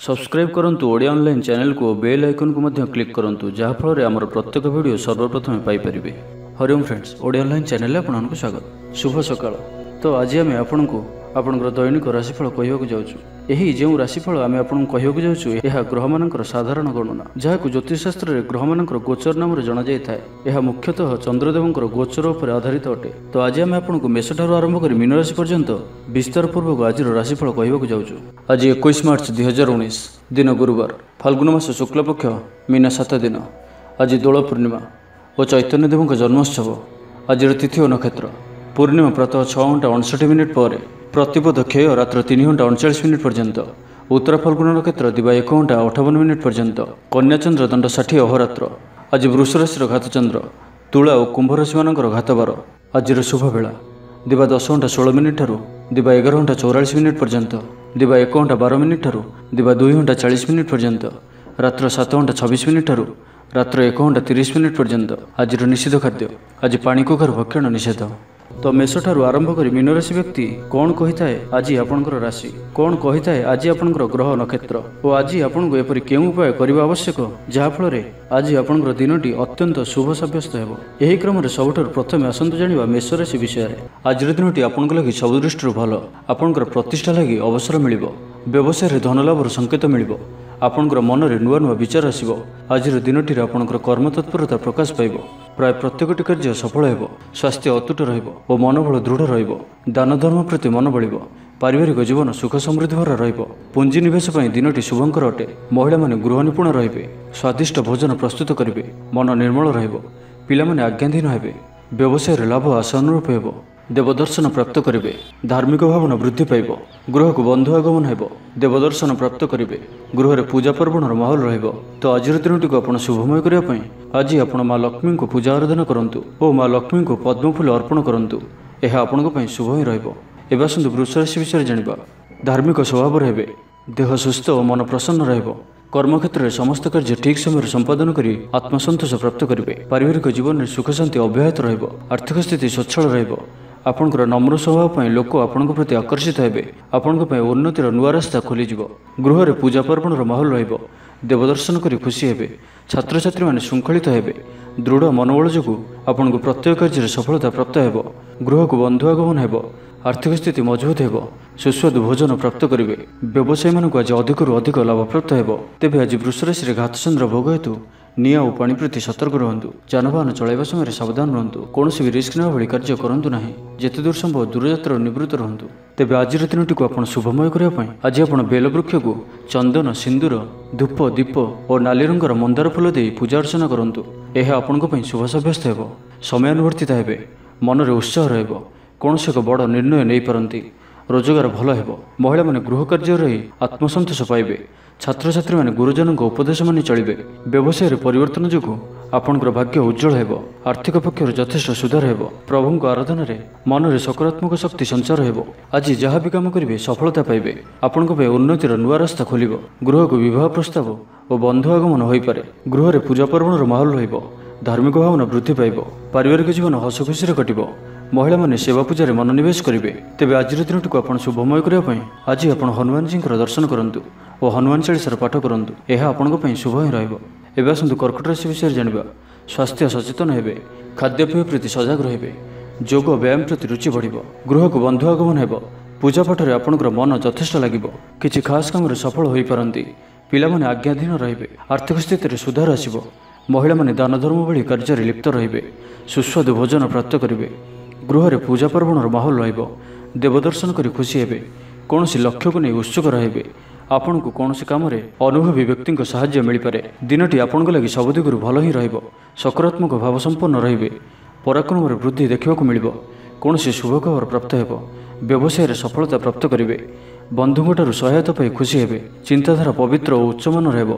Subscribe କରନ୍ତୁ Odia online ଚ୍ୟାନେଲକୁ ଓ bail ଆଇକନ୍କୁ ମଧ୍ୟ କ୍ଲିକ୍ କରନ୍ତୁ ଯାହାଫଳରେ ଆମର ପ୍ରତ୍ୟେକ ଭିଡ଼ିଓ ସର୍ବପ୍ରଥମେ ପାଇପାରିବେ ହରିଓମ୍ ଫ୍ରେଣ୍ଡସ୍ ଓଡ଼ିଆ ଅନଲାଇନ୍ ଚ୍ୟାନେଲରେ ଆପଣଙ୍କୁ ସ୍ୱାଗତ ଶୁଭ ସକାଳ ତ ଆଜି ଆମେ ଆପଣଙ୍କୁ ଆପଣଙ୍କର ଦୈନିକ ରାଶିଫଳ କହିବାକୁ ଯାଉଛୁ। ଏହି ଯେଉଁ ରାଶିଫଳ ଆମେ ଆପଣଙ୍କୁ କହିବାକୁ ଯାଉଛୁ ଏହା ଗ୍ରହମାନଙ୍କର ସାଧାରଣ ଗଣନା ଯାହାକୁ ଜ୍ୟୋତିଷଶାସ୍ତ୍ରରେ ଗ୍ରହମାନଙ୍କର ଗୋଚର ନାମରେ ଜଣାଯାଇଥାଏ। ଏହା ମୁଖ୍ୟତଃ ଚନ୍ଦ୍ରଦେବଙ୍କର ଗୋଚର ଉପରେ ଆଧାରିତ ଅଟେ। ତ ଆଜି ଆମେ ଆପଣଙ୍କୁ ମେଷଠାରୁ ଆରମ୍ଭ କରି ମୀନ ରାଶି ପର୍ଯ୍ୟନ୍ତ ବିସ୍ତାର ପୂର୍ବକ ଆଜିର ରାଶିଫଳ କହିବାକୁ ଯାଉଛୁ। ଆଜି ଏକୋଇଶ ମାର୍ଚ୍ଚ ଦୁଇ ହଜାର ଉଣେଇଶ ଦିନ ଗୁରୁବାର ଫାଲ୍ଗୁନ ମାସ ଶୁକ୍ଲପକ୍ଷ ମୀନ ସାତ ଦିନ। ଆଜି ଦୋଳ ପୂର୍ଣ୍ଣିମା ଓ ଚୈତନ୍ୟ ଦେବଙ୍କ ଜନ୍ମୋତ୍ସବ ଆଜିର ତିଥି ଓ ନକ୍ଷତ୍ର। ପୂର୍ଣ୍ଣିମା ପ୍ରାତଃ ଛଅ ଘଣ୍ଟା ଅଣଷଠି ମିନିଟ୍ ପରେ ପ୍ରତିପଦ କ୍ଷୟ ରାତ୍ର ତିନି ଘଣ୍ଟା ଅଣଚାଳିଶ ମିନିଟ୍ ପର୍ଯ୍ୟନ୍ତ ଉତ୍ତର ଫାଲ୍ଗୁନ ନକ୍ଷତ୍ର ଦିବା ଏକ ଘଣ୍ଟା ଅଠାବନ ମିନିଟ୍ ପର୍ଯ୍ୟନ୍ତ କନ୍ୟାଚନ୍ଦ୍ର ଦଣ୍ଡ ଷାଠିଏ ଅହରାତ୍ର ଆଜି ବୃଷ ରାଶିର ଘାତଚନ୍ଦ୍ର ତୁଳା ଓ କୁମ୍ଭ ରାଶିମାନଙ୍କର ଘାତବାର ଆଜିର ଶୁଭ ବେଳା ଦିବା ଦଶ ଘଣ୍ଟା ଷୋହଳ ମିନିଟ୍ ଠାରୁ ଦିବା ଏଗାର ଘଣ୍ଟା ଚଉରାଳିଶ ମିନିଟ୍ ପର୍ଯ୍ୟନ୍ତ ଦିବା ଏକ ଘଣ୍ଟା ବାର ମିନିଟ୍ ଠାରୁ ଦିବା ଦୁଇ ଘଣ୍ଟା ଚାଳିଶ ମିନିଟ୍ ପର୍ଯ୍ୟନ୍ତ ରାତ୍ର ସାତ ଘଣ୍ଟା ଛବିଶ ମିନିଟ୍ ଠାରୁ ରାତ୍ର ଏକ ଘଣ୍ଟା ତିରିଶ ମିନିଟ୍ ପର୍ଯ୍ୟନ୍ତ ଆଜିର ନିଷିଦ୍ଧ ଖାଦ୍ୟ ଆଜି ପାଣି କୁକୁର ଭକ୍ଷଣ ନିଷେଧ। ତ ମେଷଠାରୁ ଆରମ୍ଭ କରି ମୀନରାଶି ବ୍ୟକ୍ତି କ'ଣ କହିଥାଏ ଆଜି ଆପଣଙ୍କର ରାଶି? କ'ଣ କହିଥାଏ ଆଜି ଆପଣଙ୍କର ଗ୍ରହ ନକ୍ଷତ୍ର? ଓ ଆଜି ଆପଣଙ୍କୁ ଏପରି କେଉଁ ଉପାୟ କରିବା ଆବଶ୍ୟକ? ଯାହାଫଳରେ ଆଜି ଆପଣଙ୍କର ଦିନଟି ଅତ୍ୟନ୍ତ ଶୁଭ ସାବ୍ୟସ୍ତ ହେବ। ଏହି କ୍ରମରେ ସବୁଠାରୁ ପ୍ରଥମେ ଆସନ୍ତୁ ଜାଣିବା ମେଷ ରାଶି ବିଷୟରେ। ଆଜିର ଦିନଟି ଆପଣଙ୍କ ଲାଗି ସବୁ ଦୃଷ୍ଟିରୁ ଭଲ। ଆପଣଙ୍କର ପ୍ରତିଷ୍ଠା ଲାଗି ଅବସର ମିଳିବ। ବ୍ୟବସାୟରେ ଧନଲାଭର ସଂକେତ ମିଳିବ। ଆପଣଙ୍କର ମନରେ ନୂଆ ନୂଆ ବିଚାର ଆସିବ। ଆଜିର ଦିନଟିରେ ଆପଣଙ୍କର କର୍ମତତ୍ପରତା ପ୍ରକାଶ ପାଇବ। ପ୍ରାୟ ପ୍ରତ୍ୟେକଟି କାର୍ଯ୍ୟ ସଫଳ ହେବ। ସ୍ୱାସ୍ଥ୍ୟ ଅତୁଟ ରହିବ ଓ ମନୋବଳ ଦୃଢ଼ ରହିବ। ଦାନ ଧର୍ମ ପ୍ରତି ମନ ବଳିବ। ପାରିବାରିକ ଜୀବନ ସୁଖ ସମୃଦ୍ଧି ଭରା ରହିବ। ପୁଞ୍ଜି ନିବେଶ ପାଇଁ ଦିନଟି ଶୁଭଙ୍କର ଅଟେ। ମହିଳାମାନେ ଗୃହ ନିପୁଣ ରହିବେ। ସ୍ୱାଦିଷ୍ଟ ଭୋଜନ ପ୍ରସ୍ତୁତ କରିବେ। ମନ ନିର୍ମଳ ରହିବ। ପିଲାମାନେ ଆଜ୍ଞାଧୀନ ହେବେ। ବ୍ୟବସାୟରେ ଲାଭ ଆଶା ଅନୁରୂପ ହେବ। ଦେବଦର୍ଶନ ପ୍ରାପ୍ତ କରିବେ। ଧାର୍ମିକ ଭାବନା ବୃଦ୍ଧି ପାଇବ। ଗୃହକୁ ବନ୍ଧୁ ଆଗମନ ହେବ। ଦେବଦର୍ଶନ ପ୍ରାପ୍ତ କରିବେ। ଗୃହରେ ପୂଜା ପର୍ବଣର ମାହୋଲ ରହିବ। ତ ଆଜିର ଦିନଟିକୁ ଆପଣ ଶୁଭମୟ କରିବା ପାଇଁ ଆଜି ଆପଣ ମା ଲକ୍ଷ୍ମୀଙ୍କୁ ପୂଜା ଆରାଧନା କରନ୍ତୁ ଓ ମା ଲକ୍ଷ୍ମୀଙ୍କୁ ପଦ୍ମଫୁଲ ଅର୍ପଣ କରନ୍ତୁ। ଏହା ଆପଣଙ୍କ ପାଇଁ ଶୁଭ ହିଁ ରହିବ। ଏବେ ଆସନ୍ତୁ ବୃଷ ରାଶି ବିଷୟରେ ଜାଣିବା। ଧାର୍ମିକ ସ୍ୱଭାବରେ ହେବେ। ଦେହ ସୁସ୍ଥ ଓ ମନ ପ୍ରସନ୍ନ ରହିବ। କର୍ମକ୍ଷେତ୍ରରେ ସମସ୍ତ କାର୍ଯ୍ୟ ଠିକ୍ ସମୟରେ ସମ୍ପାଦନ କରି ଆତ୍ମସନ୍ତୋଷ ପ୍ରାପ୍ତ କରିବେ। ପାରିବାରିକ ଜୀବନରେ ସୁଖ ଶାନ୍ତି ଅବ୍ୟାହତ ରହିବ। ଆର୍ଥିକ ସ୍ଥିତି ସ୍ୱଚ୍ଛଳ ରହିବ। ଆପଣଙ୍କର ନମ୍ର ସ୍ୱଭାବ ପାଇଁ ଲୋକ ଆପଣଙ୍କ ପ୍ରତି ଆକର୍ଷିତ ହେବେ। ଆପଣଙ୍କ ପାଇଁ ଉନ୍ନତିର ନୂଆ ରାସ୍ତା ଖୋଲିଯିବ। ଗୃହରେ ପୂଜା ପାର୍ବଣର ମାହୋଲ ରହିବ। ଦେବଦର୍ଶନ କରି ଖୁସି ହେବେ। ଛାତ୍ରଛାତ୍ରୀମାନେ ଶୃଙ୍ଖଳିତ ହେବେ। ଦୃଢ଼ ମନୋବଳ ଯୋଗୁଁ ଆପଣଙ୍କୁ ପ୍ରତ୍ୟେକ କାର୍ଯ୍ୟରେ ସଫଳତା ପ୍ରାପ୍ତ ହେବ। ଗୃହକୁ ବନ୍ଧୁ ଆଗମନ ହେବ। ଆର୍ଥିକ ସ୍ଥିତି ମଜବୁତ ହେବ। ସୁସ୍ୱାଦୁ ଭୋଜନ ପ୍ରାପ୍ତ କରିବେ। ବ୍ୟବସାୟୀମାନଙ୍କୁ ଆଜି ଅଧିକରୁ ଅଧିକ ଲାଭପ୍ରାପ୍ତ ହେବ। ତେବେ ଆଜି ବୃଷରାଶିରେ ଘାତଚନ୍ଦ୍ର ଭୋଗ ହେତୁ ନିଆଁ ଓ ପାଣି ପ୍ରତି ସତର୍କ ରୁହନ୍ତୁ। ଯାନବାହନ ଚଳାଇବା ସମୟରେ ସାବଧାନ ରୁହନ୍ତୁ। କୌଣସି ବି ରିସ୍କ ନେବା ଭଳି କାର୍ଯ୍ୟ କରନ୍ତୁ ନାହିଁ। ଯେତେ ଦୂର ସମ୍ଭବ ଦୂରଯାତ୍ରାରୁ ନିବୃତ୍ତ ରୁହନ୍ତୁ। ତେବେ ଆଜିର ଦିନଟିକୁ ଆପଣ ଶୁଭମୟ କରିବା ପାଇଁ ଆଜି ଆପଣ ବେଲବୃକ୍ଷକୁ ଚନ୍ଦନ ସିନ୍ଦୁର ଧୂପ ଦୀପ ଓ ନାଲି ରଙ୍ଗର ମନ୍ଦାର ଫୁଲ ଦେଇ ପୂଜା ଅର୍ଚ୍ଚନା କରନ୍ତୁ। ଏହା ଆପଣଙ୍କ ପାଇଁ ଶୁଭ ସାବ୍ୟସ୍ତ ହେବ। ସମୟାନୁବର୍ତ୍ତିତା ହେବେ। ମନରେ ଉତ୍ସାହ ରହିବ। କୌଣସି ଏକ ବଡ଼ ନିର୍ଣ୍ଣୟ ନେଇପାରନ୍ତି। ରୋଜଗାର ଭଲ ହେବ। ମହିଳାମାନେ ଗୃହ କାର୍ଯ୍ୟରେ ରହି ଆତ୍ମସନ୍ତୋଷ ପାଇବେ। ଛାତ୍ରଛାତ୍ରୀମାନେ ଗୁରୁଜନଙ୍କ ଉପଦେଶ ମାନି ଚଳିବେ। ବ୍ୟବସାୟରେ ପରିବର୍ତ୍ତନ ଯୋଗୁଁ ଆପଣଙ୍କର ଭାଗ୍ୟ ଉଜ୍ଜଳ ହେବ। ଆର୍ଥିକ ପକ୍ଷରୁ ଯଥେଷ୍ଟ ସୁଧାର ହେବ। ପ୍ରଭୁଙ୍କ ଆରାଧନାରେ ମନରେ ସକାରାତ୍ମକ ଶକ୍ତି ସଞ୍ଚାର ହେବ। ଆଜି ଯାହା ବି କାମ କରିବେ ସଫଳତା ପାଇବେ। ଆପଣଙ୍କ ପାଇଁ ଉନ୍ନତିର ନୂଆ ରାସ୍ତା ଖୋଲିବ। ଗୃହକୁ ବିବାହ ପ୍ରସ୍ତାବ ଓ ବନ୍ଧୁ ଆଗମନ ହୋଇପାରେ। ଗୃହରେ ପୂଜା ପର୍ବଣର ମାହୋଲ ରହିବ। ଧାର୍ମିକ ଭାବନା ବୃଦ୍ଧି ପାଇବ। ପାରିବାରିକ ଜୀବନ ହସ ଖୁସିରେ କଟିବ। ମହିଳାମାନେ ସେବା ପୂଜାରେ ମନୋନିବେଶ କରିବେ। ତେବେ ଆଜିର ଦିନଟିକୁ ଆପଣ ଶୁଭମୟ କରିବା ପାଇଁ ଆଜି ଆପଣ ହନୁମାନଜୀଙ୍କର ଦର୍ଶନ କରନ୍ତୁ ଓ ହନୁମାନ ଚାଳିଶାର ପାଠ କରନ୍ତୁ। ଏହା ଆପଣଙ୍କ ପାଇଁ ଶୁଭ ହିଁ ରହିବ। ଏବେ ଆସନ୍ତୁ କର୍କଟ ରାଶି ବିଷୟରେ ଜାଣିବା। ସ୍ୱାସ୍ଥ୍ୟ ସଚେତନ ହେବେ ଖାଦ୍ୟପେୟ ପ୍ରତି ସଜାଗ ରହିବେ ଯୋଗ ବ୍ୟାୟାମ ପ୍ରତି ରୁଚି ବଢ଼ିବ ଗୃହକୁ ବନ୍ଧୁ ଆଗମନ ହେବ ପୂଜାପାଠରେ ଆପଣଙ୍କର ମନ ଯଥେଷ୍ଟ ଲାଗିବ କିଛି ଖାସ୍ କାମରେ ସଫଳ ହୋଇପାରନ୍ତି ପିଲାମାନେ ଆଜ୍ଞାଧୀନ ରହିବେ ଆର୍ଥିକ ସ୍ଥିତିରେ ସୁଧାର ଆସିବ ମହିଳାମାନେ ଦାନ ଧର୍ମ ଭଳି କାର୍ଯ୍ୟରେ ଲିପ୍ତ ରହିବେ ସୁସ୍ୱାଦୁ ଭୋଜନ ପ୍ରାପ୍ତ କରିବେ ଗୃହରେ ପୂଜା ପାର୍ବଣର ମାହୋଲ ରହିବ। ଦେବଦର୍ଶନ କରି ଖୁସି ହେବେ। କୌଣସି ଲକ୍ଷ୍ୟକୁ ନେଇ ଉତ୍ସୁକ ରହିବେ। ଆପଣଙ୍କୁ କୌଣସି କାମରେ ଅନୁଭବୀ ବ୍ୟକ୍ତିଙ୍କ ସାହାଯ୍ୟ ମିଳିପାରେ। ଦିନଟି ଆପଣଙ୍କ ଲାଗି ସବୁ ଦିଗରୁ ଭଲ ହିଁ ରହିବ। ସକାରାତ୍ମକ ଭାବ ସମ୍ପନ୍ନ ରହିବେ। ପରାକ୍ରମରେ ବୃଦ୍ଧି ଦେଖିବାକୁ ମିଳିବ। କୌଣସି ଶୁଭ ଖବର ପ୍ରାପ୍ତ ହେବ। ବ୍ୟବସାୟରେ ସଫଳତା ପ୍ରାପ୍ତ କରିବେ। ବନ୍ଧୁଙ୍କଠାରୁ ସହାୟତା ପାଇ ଖୁସି ହେବେ। ଚିନ୍ତାଧାରା ପବିତ୍ର ଓ ଉଚ୍ଚମାନର ହେବ।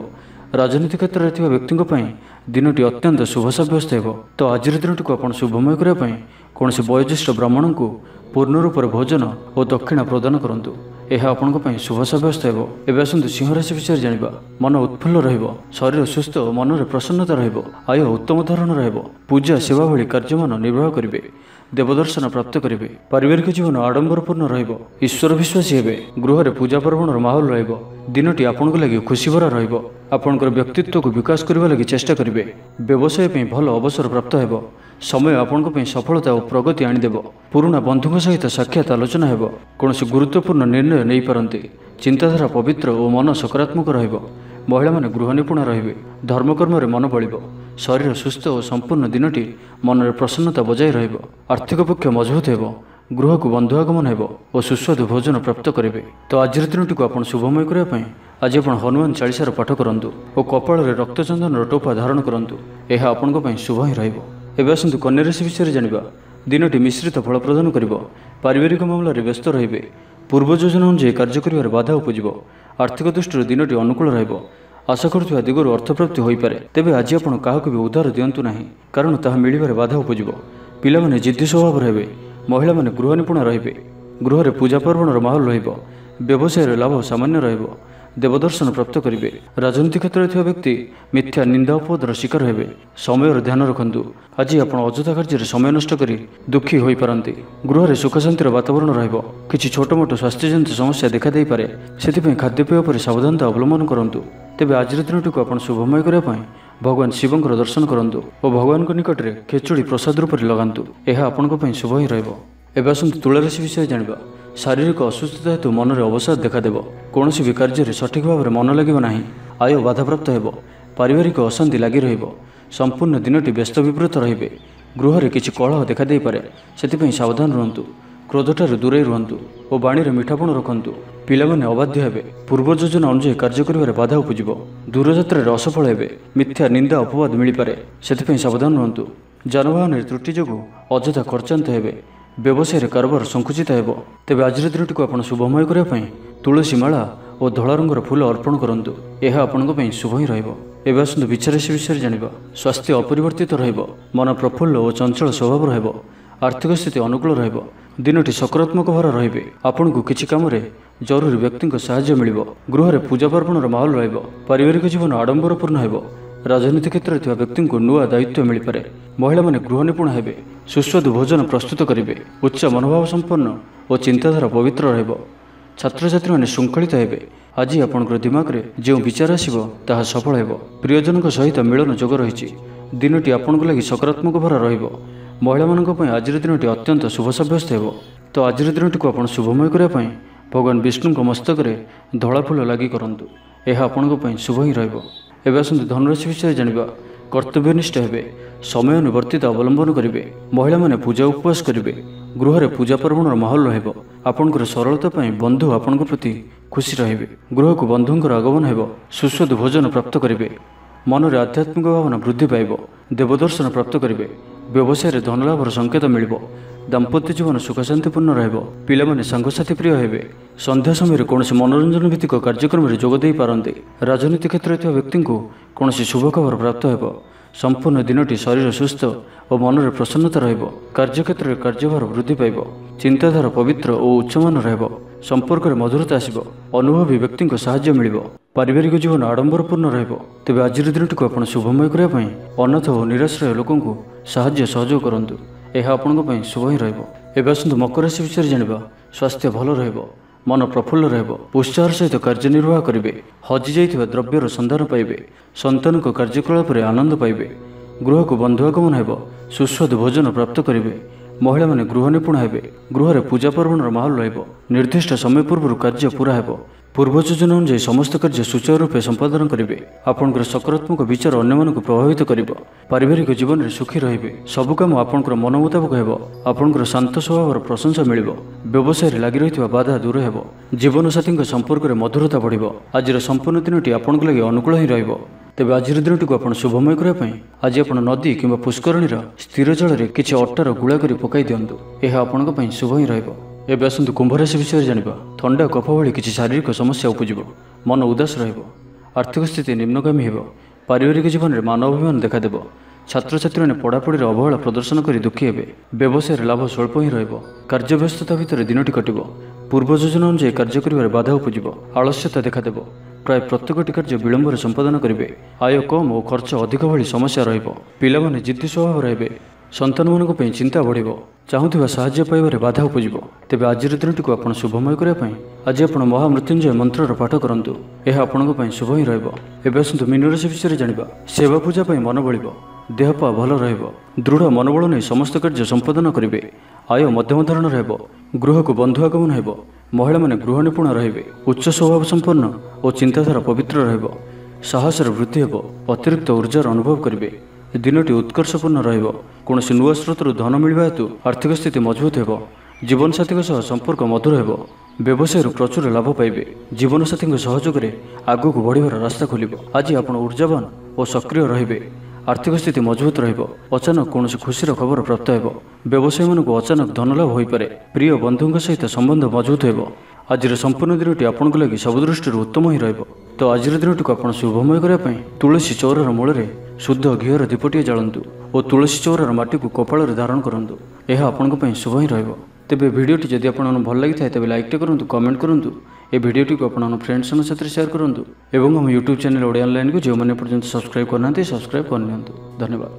ରାଜନୀତି କ୍ଷେତ୍ରରେ ଥିବା ବ୍ୟକ୍ତିଙ୍କ ପାଇଁ ଦିନଟି ଅତ୍ୟନ୍ତ ଶୁଭ ସାବ୍ୟସ୍ତ ହେବ। ତ ଆଜିର ଦିନଟିକୁ ଆପଣ ଶୁଭମୟ କରିବା ପାଇଁ କୌଣସି ବୟୋଜ୍ୟେଷ୍ଠ ବ୍ରାହ୍ମଣଙ୍କୁ ପୂର୍ଣ୍ଣ ରୂପରେ ଭୋଜନ ଓ ଦକ୍ଷିଣା ପ୍ରଦାନ କରନ୍ତୁ। ଏହା ଆପଣଙ୍କ ପାଇଁ ଶୁଭ ସାବ୍ୟସ୍ତ ହେବ। ଏବେ ଆସନ୍ତୁ ସିଂହ ରାଶି ବିଷୟରେ ଜାଣିବା। ମନ ଉତ୍ଫୁଲ୍ଲ ରହିବ। ଶରୀର ସୁସ୍ଥ ଓ ମନରେ ପ୍ରସନ୍ନତା ରହିବ। ଆୟ ଉତ୍ତମ ଧରଣର ହେବ ପୂଜା ସେବା ଭଳି କାର୍ଯ୍ୟମାନ ନିର୍ବାହ କରିବେ। ଦେବଦର୍ଶନ ପ୍ରାପ୍ତ କରିବେ। ପାରିବାରିକ ଜୀବନ ଆଡମ୍ବରପୂର୍ଣ୍ଣ ରହିବ। ଈଶ୍ୱର ବିଶ୍ୱାସୀ ହେବେ। ଗୃହରେ ପୂଜା ପର୍ବଣର ମାହୋଲ ରହିବ। ଦିନଟି ଆପଣଙ୍କୁ ଲାଗି ଖୁସିଭରା ରହିବ। ଆପଣଙ୍କର ବ୍ୟକ୍ତିତ୍ୱକୁ ବିକାଶ କରିବା ଲାଗି ଚେଷ୍ଟା କରିବେ। ବ୍ୟବସାୟ ପାଇଁ ଭଲ ଅବସର ପ୍ରାପ୍ତ ହେବ। ସମୟ ଆପଣଙ୍କ ପାଇଁ ସଫଳତା ଓ ପ୍ରଗତି ଆଣିଦେବ। ପୁରୁଣା ବନ୍ଧୁଙ୍କ ସହିତ ସାକ୍ଷାତ ଆଲୋଚନା ହେବ। କୌଣସି ଗୁରୁତ୍ୱପୂର୍ଣ୍ଣ ନିର୍ଣ୍ଣୟ ନେଇପାରନ୍ତି। ଚିନ୍ତାଧାରା ପବିତ୍ର ଓ ମନ ସକାରାତ୍ମକ ରହିବ। ମହିଳାମାନେ ଗୃହ ନିପୁଣ ରହିବେ। ଧର୍ମକର୍ମରେ ମନ ବଳିବ। ଶରୀର ସୁସ୍ଥ ଓ ସମ୍ପୂର୍ଣ୍ଣ ଦିନଟି ମନରେ ପ୍ରସନ୍ନତା ବଜାୟ ରହିବ। ଆର୍ଥିକ ପକ୍ଷ ମଜବୁତ ହେବ ଗୃହକୁ ବନ୍ଧୁ ଆଗମନ ହେବ ଓ ସୁସ୍ୱାଦୁ ଭୋଜନ ପ୍ରାପ୍ତ କରିବେ। ତ ଆଜିର ଦିନଟିକୁ ଆପଣ ଶୁଭମୟ କରିବା ପାଇଁ ଆଜି ଆପଣ ହନୁମାନ ଚାଳିଶାର ପାଠ କରନ୍ତୁ ଓ କପାଳରେ ରକ୍ତଚନ୍ଦନର ଟୋପା ଧାରଣ କରନ୍ତୁ। ଏହା ଆପଣଙ୍କ ପାଇଁ ଶୁଭ ହିଁ ରହିବ। ଏବେ ଆସନ୍ତୁ କନ୍ୟା ରାଶି ବିଷୟରେ ଜାଣିବା। ଦିନଟି ମିଶ୍ରିତ ଫଳ ପ୍ରଦାନ କରିବ। ପାରିବାରିକ ମାମଲାରେ ବ୍ୟସ୍ତ ରହିବେ। ପୂର୍ବ ଯୋଜନା ଅନୁଯାୟୀ କାର୍ଯ୍ୟ କରିବାରେ ବାଧା ଉପୁଜିବ। ଆର୍ଥିକ ଦୃଷ୍ଟିରୁ ଦିନଟି ଅନୁକୂଳ ରହିବ। ଆଶା କରୁଥିବା ଦିଗରୁ ଅର୍ଥପ୍ରାପ୍ତି ହୋଇପାରେ। ତେବେ ଆଜି ଆପଣ କାହାକୁ ବି ଉଦ୍ଧାର ଦିଅନ୍ତୁ ନାହିଁ। କାରଣ ତାହା ମିଳିବାରେ ବାଧା ଉପୁଜିବ। ପିଲାମାନେ ଜିଦ୍ଦି ସ୍ୱଭାବର ହେବେ। ମହିଳାମାନେ ଗୃହ ନିପୁଣ ରହିବେ। ଗୃହରେ ପୂଜା ପର୍ବଣର ମାହୋଲ ରହିବ। ବ୍ୟବସାୟରେ ଲାଭ ସାମାନ୍ୟ ରହିବ। ଦେବଦର୍ଶନ ପ୍ରାପ୍ତ କରିବେ। ରାଜନୀତି କ୍ଷେତ୍ରରେ ଥିବା ବ୍ୟକ୍ତି ମିଥ୍ୟା ନିନ୍ଦା ଉପଦର ଶିକାର ହେବେ। ସମୟର ଧ୍ୟାନ ରଖନ୍ତୁ। ଆଜି ଆପଣ ଅଯଥା କାର୍ଯ୍ୟରେ ସମୟ ନଷ୍ଟ କରି ଦୁଃଖୀ ହୋଇପାରନ୍ତି। ଗୃହରେ ସୁଖ ଶାନ୍ତିର ବାତାବରଣ ରହିବ। କିଛି ଛୋଟମୋଟ ସ୍ୱାସ୍ଥ୍ୟଜନିତ ସମସ୍ୟା ଦେଖାଦେଇପାରେ ସେଥିପାଇଁ ଖାଦ୍ୟପେୟ ଉପରେ ସାବଧାନତା ଅବଲମ୍ବନ କରନ୍ତୁ। ତେବେ ଆଜିର ଦିନଟିକୁ ଆପଣ ଶୁଭମୟ କରିବା ପାଇଁ ଭଗବାନ ଶିବଙ୍କର ଦର୍ଶନ କରନ୍ତୁ ଓ ଭଗବାନଙ୍କ ନିକଟରେ ଖେଚୁଡ଼ି ପ୍ରସାଦ ରୂପରେ ଲଗାନ୍ତୁ। ଏହା ଆପଣଙ୍କ ପାଇଁ ଶୁଭ ହିଁ ରହିବ। ଏବେ ଆସନ୍ତୁ ତୁଳାରାଶି ବିଷୟରେ ଜାଣିବା। ଶାରୀରିକ ଅସୁସ୍ଥତା ହେତୁ ମନରେ ଅବସାଦ ଦେଖାଦେବ। କୌଣସି ବି କାର୍ଯ୍ୟରେ ସଠିକ୍ ଭାବରେ ମନ ଲାଗିବ ନାହିଁ। ଆୟ ବାଧାପ୍ରାପ୍ତ ହେବ। ପାରିବାରିକ ଅଶାନ୍ତି ଲାଗି ରହିବ। ସମ୍ପୂର୍ଣ୍ଣ ଦିନଟି ବ୍ୟସ୍ତ ବିବ୍ରତ ରହିବେ। ଗୃହରେ କିଛି କଳହ ଦେଖାଦେଇପାରେ ସେଥିପାଇଁ ସାବଧାନ ରୁହନ୍ତୁ। କ୍ରୋଧଠାରୁ ଦୂରେଇ ରୁହନ୍ତୁ ଓ ବାଣୀରେ ମିଠାପଣ ରଖନ୍ତୁ। ପିଲାମାନେ ଅବାଧ୍ୟ ହେବେ। ପୂର୍ବ ଯୋଜନା ଅନୁଯାୟୀ କାର୍ଯ୍ୟ କରିବାରେ ବାଧା ଉପୁଜିବ। ଦୂରଯାତ୍ରାରେ ଅସଫଳ ହେବେ। ମିଥ୍ୟା ନିନ୍ଦା ଅପବାଦ ମିଳିପାରେ। ସେଥିପାଇଁ ସାବଧାନ ରୁହନ୍ତୁ। ଯାନବାହନରେ ତ୍ରୁଟି ଯୋଗୁଁ ଅଯଥା ଖର୍ଚ୍ଚାନ୍ତ ହେବେ। ବ୍ୟବସାୟରେ କାରବାର ସଙ୍କୁଚିତ ହେବ। ତେବେ ଆଜିର ଦିନଟିକୁ ଆପଣ ଶୁଭମୟ କରିବା ପାଇଁ ତୁଳସୀ ମାଳା ଓ ଧଳା ରଙ୍ଗର ଫୁଲ ଅର୍ପଣ କରନ୍ତୁ। ଏହା ଆପଣଙ୍କ ପାଇଁ ଶୁଭ ହିଁ ରହିବ। ଏବେ ଆସନ୍ତୁ ବିଚାରାଶି ବିଷୟରେ ଜାଣିବା। ସ୍ୱାସ୍ଥ୍ୟ ଅପରିବର୍ତ୍ତିତ ରହିବ। ମନ ପ୍ରଫୁଲ୍ଲ ଓ ଚଞ୍ଚଳ ସ୍ୱଭାବ ରହିବ। ଆର୍ଥିକ ସ୍ଥିତି ଅନୁକୂଳ ରହିବ। ଦିନଟି ସକାରାତ୍ମକ ଭରା ରହିବେ। ଆପଣଙ୍କୁ କିଛି କାମରେ ଜରୁରୀ ବ୍ୟକ୍ତିଙ୍କ ସାହାଯ୍ୟ ମିଳିବ। ଗୃହରେ ପୂଜା ପାର୍ବଣର ମାହୋଲ ରହିବ। ପାରିବାରିକ ଜୀବନ ଆଡମ୍ବରପୂର୍ଣ୍ଣ ହେବ। ରାଜନୀତି କ୍ଷେତ୍ରରେ ଥିବା ବ୍ୟକ୍ତିଙ୍କୁ ନୂଆ ଦାୟିତ୍ୱ ମିଳିପାରେ। ମହିଳାମାନେ ଗୃହ ନିପୁଣ ହେବେ ସୁସ୍ୱାଦୁ ଭୋଜନ ପ୍ରସ୍ତୁତ କରିବେ ଉଚ୍ଚ ମନୋଭାବ ସମ୍ପନ୍ନ ଓ ଚିନ୍ତାଧାରା ପବିତ୍ର ରହିବ। ଛାତ୍ରଛାତ୍ରୀମାନେ ଶୃଙ୍ଖଳିତ ହେବେ। ଆଜି ଆପଣଙ୍କର ଦିମାଗରେ ଯେଉଁ ବିଚାର ଆସିବ ତାହା ସଫଳ ହେବ। ପ୍ରିୟଜନଙ୍କ ସହିତ ମିଳନ ଯୋଗ ରହିଛି। ଦିନଟି ଆପଣଙ୍କ ଲାଗି ସକାରାତ୍ମକ ଭରା ରହିବ। ମହିଳାମାନଙ୍କ ପାଇଁ ଆଜିର ଦିନଟି ଅତ୍ୟନ୍ତ ଶୁଭ ସାବ୍ୟସ୍ତ ହେବ। ତ ଆଜିର ଦିନଟିକୁ ଆପଣ ଶୁଭମୟ କରିବା ପାଇଁ ଭଗବାନ ବିଷ୍ଣୁଙ୍କ ମସ୍ତକରେ ଧଳା ଫୁଲ ଲାଗି କରନ୍ତୁ। ଏହା ଆପଣଙ୍କ ପାଇଁ ଶୁଭ ହିଁ ରହିବ। ଏବେ ଆସନ୍ତୁ ଧନରାଶି ବିଷୟରେ ଜାଣିବା। କର୍ତ୍ତବ୍ୟନିଷ୍ଠ ହେବେ। ସମୟ ନିବର୍ତ୍ତିତ ଅବଲମ୍ବନ କରିବେ। ମହିଳାମାନେ ପୂଜା ଉପବାସ କରିବେ। ଗୃହରେ ପୂଜା ପର୍ବଣର ମାହୋଲ ରହିବ। ଆପଣଙ୍କର ସରଳତା ପାଇଁ ବନ୍ଧୁ ଆପଣଙ୍କ ପ୍ରତି ଖୁସି ରହିବେ। ଗୃହକୁ ବନ୍ଧୁଙ୍କର ଆଗମନ ହେବ। ସୁସ୍ୱାଦୁ ଭୋଜନ ପ୍ରାପ୍ତ କରିବେ। ମନରେ ଆଧ୍ୟାତ୍ମିକ ଭାବନା ବୃଦ୍ଧି ପାଇବ। ଦେବଦର୍ଶନ ପ୍ରାପ୍ତ କରିବେ। ବ୍ୟବସାୟରେ ଧନଲାଭର ସଂକେତ ମିଳିବ। ଦାମ୍ପତ୍ୟ ଜୀବନ ସୁଖଶାନ୍ତିପୂର୍ଣ୍ଣ ରହିବ। ପିଲାମାନେ ସାଙ୍ଗସାଥି ପ୍ରିୟ ହେବେ। ସନ୍ଧ୍ୟା ସମୟରେ କୌଣସି ମନୋରଞ୍ଜନ ଭିତ୍ତିକ କାର୍ଯ୍ୟକ୍ରମରେ ଯୋଗ ଦେଇପାରନ୍ତି ରାଜନୀତି କ୍ଷେତ୍ରରେ ଥିବା ବ୍ୟକ୍ତିଙ୍କୁ କୌଣସି ଶୁଭ ଖବର ପ୍ରାପ୍ତ ହେବ। ସମ୍ପୂର୍ଣ୍ଣ ଦିନଟି ଶରୀର ସୁସ୍ଥ ଓ ମନରେ ପ୍ରସନ୍ନତା ରହିବ। କାର୍ଯ୍ୟକ୍ଷେତ୍ରରେ କାର୍ଯ୍ୟଭାର ବୃଦ୍ଧି ପାଇବ। ଚିନ୍ତାଧାରା ପବିତ୍ର ଓ ଉଚ୍ଚମାନ ରହିବ ସମ୍ପର୍କରେ ମଧୁରତା ଆସିବ। ଅନୁଭବୀ ବ୍ୟକ୍ତିଙ୍କ ସାହାଯ୍ୟ ମିଳିବ। ପାରିବାରିକ ଜୀବନ ଆଡମ୍ବରପୂର୍ଣ୍ଣ ରହିବ। ତେବେ ଆଜିର ଦିନଟିକୁ ଆପଣ ଶୁଭମୟ କରିବା ପାଇଁ ଅନାଥ ଓ ନିରାଶ୍ରୟ ଲୋକଙ୍କୁ ସାହାଯ୍ୟ ସହଯୋଗ କରନ୍ତୁ। ଏହା ଆପଣଙ୍କ ପାଇଁ ଶୁଭ ହିଁ ରହିବ। ଏବେ ଆସନ୍ତୁ ମକର ରାଶି ବିଷୟରେ ଜାଣିବା। ସ୍ୱାସ୍ଥ୍ୟ ଭଲ ରହିବ ମନ ପ୍ରଫୁଲ୍ଲ ରହିବ ଉତ୍ସାହର ସହିତ କାର୍ଯ୍ୟନିର୍ବାହ କରିବେ ହଜିଯାଇଥିବା ଦ୍ରବ୍ୟର ସନ୍ଧାନ ପାଇବେ ସନ୍ତାନଙ୍କ କାର୍ଯ୍ୟକଳାପରେ ଆନନ୍ଦ ପାଇବେ ଗୃହକୁ ବନ୍ଧୁ ଆଗମନ ହେବ ସୁସ୍ୱାଦୁ ଭୋଜନ ପ୍ରାପ୍ତ କରିବେ ମହିଳାମାନେ ଗୃହ ନିପୁଣ ହେବେ। ଗୃହରେ ପୂଜା ପର୍ବଣର ମାହୋଲ ରହିବ। ନିର୍ଦ୍ଦିଷ୍ଟ ସମୟ ପୂର୍ବରୁ କାର୍ଯ୍ୟ ପୁରା ହେବ। ପୂର୍ବ ଯୋଜନା ଅନୁଯାୟୀ ସମସ୍ତ କାର୍ଯ୍ୟ ସୁଚାରୁ ରୂପେ ସମ୍ପାଦନ କରିବେ। ଆପଣଙ୍କର ସକାରାତ୍ମକ ବିଚାର ଅନ୍ୟମାନଙ୍କୁ ପ୍ରଭାବିତ କରିବ। ପାରିବାରିକ ଜୀବନରେ ସୁଖୀ ରହିବେ। ସବୁ କାମ ଆପଣଙ୍କର ମନ ମୁତାବକ ହେବ। ଆପଣଙ୍କର ଶାନ୍ତ ସ୍ୱଭାବର ପ୍ରଶଂସା ମିଳିବ। ବ୍ୟବସାୟରେ ଲାଗି ରହିଥିବା ବାଧା ଦୂର ହେବ। ଜୀବନସାଥୀଙ୍କ ସମ୍ପର୍କରେ ମଧୁରତା ବଢ଼ିବ। ଆଜିର ସମ୍ପୂର୍ଣ୍ଣ ଦିନଟି ଆପଣଙ୍କ ଲାଗି ଅନୁକୂଳ ହିଁ ରହିବ। ତେବେ ଆଜିର ଦିନଟିକୁ ଆପଣ ଶୁଭମୟ କରିବା ପାଇଁ ଆଜି ଆପଣ ନଦୀ କିମ୍ବା ପୁଷ୍କରଣୀର ସ୍ଥିର ଜଳରେ କିଛି ଅଟାର ଗୁଳା କରି ପକାଇ ଦିଅନ୍ତୁ। ଏହା ଆପଣଙ୍କ ପାଇଁ ଶୁଭ ହିଁ ରହିବ। ଏବେ ଆସନ୍ତୁ କୁମ୍ଭ ରାଶି ବିଷୟରେ ଜାଣିବା। ଥଣ୍ଡା କଫ ଭଳି କିଛି ଶାରୀରିକ ସମସ୍ୟା ଉପୁଜିବ। ମନ ଉଦାସ ରହିବ। ଆର୍ଥିକ ସ୍ଥିତି ନିମ୍ନଗାମୀ ହେବ। ପାରିବାରିକ ଜୀବନରେ ମାନ ଅଭିମାନ ଦେଖାଦେବ। ଛାତ୍ରଛାତ୍ରୀମାନେ ପଢ଼ାପଢ଼ିରେ ଅବହେଳା ପ୍ରଦର୍ଶନ କରି ଦୁଃଖୀ ହେବେ। ବ୍ୟବସାୟରେ ଲାଭ ସ୍ୱଳ୍ପ ହିଁ ରହିବ। କାର୍ଯ୍ୟବ୍ୟସ୍ତତା ଭିତରେ ଦିନଟି କଟିବ। ପୂର୍ବ ଯୋଜନା ଅନୁଯାୟୀ କାର୍ଯ୍ୟ କରିବାରେ ବାଧା ଉପୁଜିବ। ଆଳସ୍ୟତା ଦେଖାଦେବ। ପ୍ରାୟ ପ୍ରତ୍ୟେକଟି କାର୍ଯ୍ୟ ବିଳମ୍ବରେ ସମ୍ପାଦନ କରିବେ। ଆୟ କମ୍ ଓ ଖର୍ଚ୍ଚ ଅଧିକ ଭଳି ସମସ୍ୟା ରହିବ। ପିଲାମାନେ ଜିଦ୍ଦି ସ୍ୱଭାବ ରହିବେ ସନ୍ତାନମାନଙ୍କ ପାଇଁ ଚିନ୍ତା ବଢ଼ିବ। ଚାହୁଁଥିବା ସାହାଯ୍ୟ ପାଇବାରେ ବାଧା ଉପୁଜିବ। ତେବେ ଆଜିର ଦିନଟିକୁ ଆପଣ ଶୁଭମୟ କରିବା ପାଇଁ ଆଜି ଆପଣ ମହାମୃତ୍ୟୁଞ୍ଜୟ ମନ୍ତ୍ରର ପାଠ କରନ୍ତୁ। ଏହା ଆପଣଙ୍କ ପାଇଁ ଶୁଭ ହିଁ ରହିବ। ଏବେ ଆସନ୍ତୁ ମୀନରାଶି ବିଷୟରେ ଜାଣିବା। ସେବା ପୂଜା ପାଇଁ ମନ ବଳିବ। ଦେହପା ଭଲ ରହିବ ଦୃଢ଼ ମନୋବଳ ନେଇ ସମସ୍ତ କାର୍ଯ୍ୟ ସମ୍ପାଦନ କରିବେ ଆୟ ମଧ୍ୟମ ଧରଣର ହେବ ଗୃହକୁ ବନ୍ଧୁ ଆଗମନ ହେବ ମହିଳାମାନେ ଗୃହ ନିପୁଣ ରହିବେ ଉଚ୍ଚ ସ୍ୱଭାବ ସମ୍ପନ୍ନ ଓ ଚିନ୍ତାଧାରା ପବିତ୍ର ରହିବ ସାହସର ବୃଦ୍ଧି ହେବ ଅତିରିକ୍ତ ଉର୍ଜାର ଅନୁଭବ କରିବେ ଦିନଟି ଉତ୍କର୍ଷପୂର୍ଣ୍ଣ ରହିବ କୌଣସି ନୂଆ ସ୍ରୋତରୁ ଧନ ମିଳିବା ହେତୁ ଆର୍ଥିକ ସ୍ଥିତି ମଜବୁତ ହେବ ଜୀବନସାଥୀଙ୍କ ସହ ସମ୍ପର୍କ ମଧୁର ହେବ ବ୍ୟବସାୟରୁ ପ୍ରଚୁର ଲାଭ ପାଇବେ ଜୀବନସାଥୀଙ୍କ ସହଯୋଗରେ ଆଗକୁ ବଢ଼ିବାର ରାସ୍ତା ଖୋଲିବ ଆଜି ଆପଣ ଉର୍ଜାବାନ ଓ ସକ୍ରିୟ ରହିବେ ଆର୍ଥିକ ସ୍ଥିତି ମଜବୁତ ରହିବ ଅଚାନକ କୌଣସି ଖୁସିର ଖବର ପ୍ରାପ୍ତ ହେବ ବ୍ୟବସାୟୀମାନଙ୍କୁ ଅଚାନକ ଧନଲାଭ ହୋଇପାରେ ପ୍ରିୟ ବନ୍ଧୁଙ୍କ ସହିତ ସମ୍ବନ୍ଧ ମଜବୁତ ହେବ। ଆଜିର ସମ୍ପୂର୍ଣ୍ଣ ଦିନଟି ଆପଣଙ୍କ ଲାଗି ସବୁ ଦୃଷ୍ଟିରୁ ଉତ୍ତମ ହିଁ ରହିବ। ତ ଆଜିର ଦିନଟିକୁ ଆପଣ ଶୁଭମୟ କରିବା ପାଇଁ ତୁଳସୀ ଚଉରାର ମୂଳରେ ଶୁଦ୍ଧ ଘିଅର ଦୀପଟିଏ ଜାଳନ୍ତୁ ଓ ତୁଳସୀ ଚଉରାର ମାଟିକୁ କପାଳରେ ଧାରଣ କରନ୍ତୁ। ଏହା ଆପଣଙ୍କ ପାଇଁ ଶୁଭ ହିଁ ରହିବ। ତେବେ ଭିଡ଼ିଓଟି ଯଦି ଆପଣଙ୍କୁ ଭଲ ଲାଗିଥାଏ ତେବେ ଲାଇକ୍ଟେ କରନ୍ତୁ କମେଣ୍ଟ କରନ୍ତୁ ଏ ଭିଡ଼ିଓଟିକୁ ଆପଣଙ୍କ ଫ୍ରେଣ୍ଡସ୍ଙ୍କ ସାଥିରେ ସେୟାର କରନ୍ତୁ ଏବଂ ଆମ ୟୁଟ୍ୟୁବ୍ ଚ୍ୟାନେଲ୍ ଓଡ଼ିଆ ଅନଲାଇନ୍କୁ ଯେଉଁମାନେ ପର୍ଯ୍ୟନ୍ତ ସବସ୍କ୍ରାଇବ୍ କରିନାହାନ୍ତି ସବସ୍କ୍ରାଇବ୍ କରିନିଅନ୍ତୁ ଧନ୍ୟବାଦ